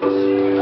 Thank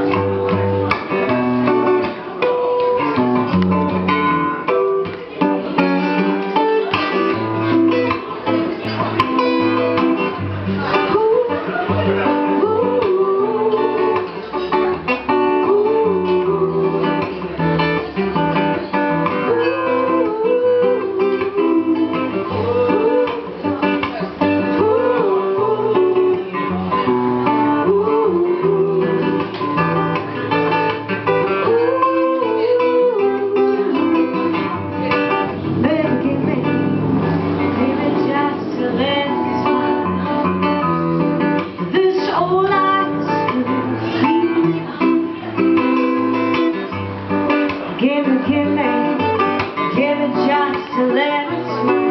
got to let it through.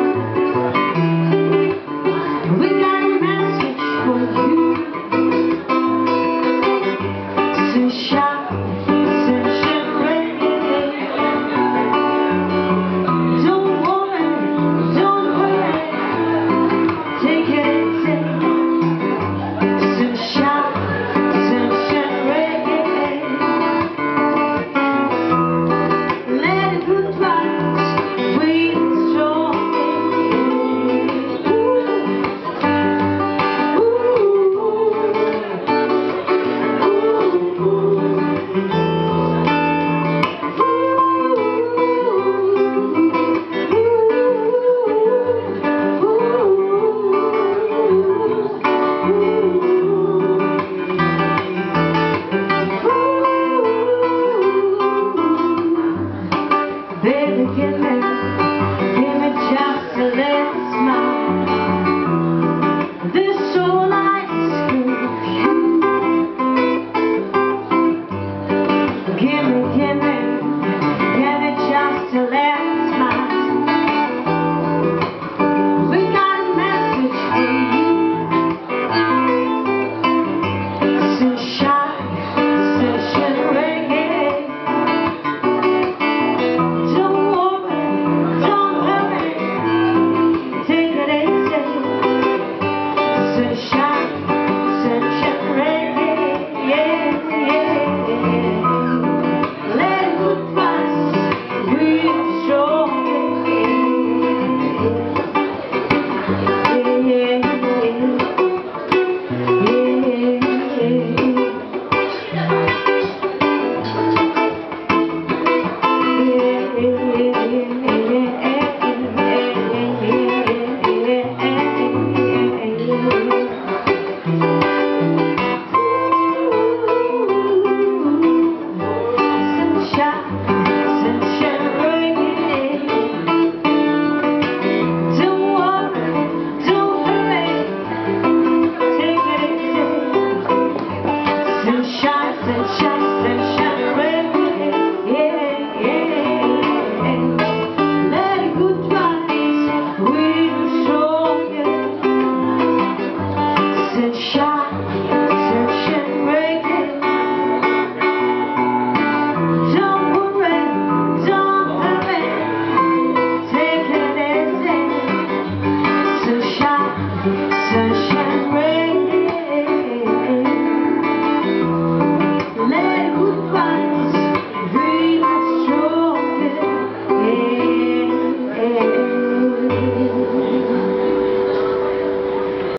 broken man. and shine.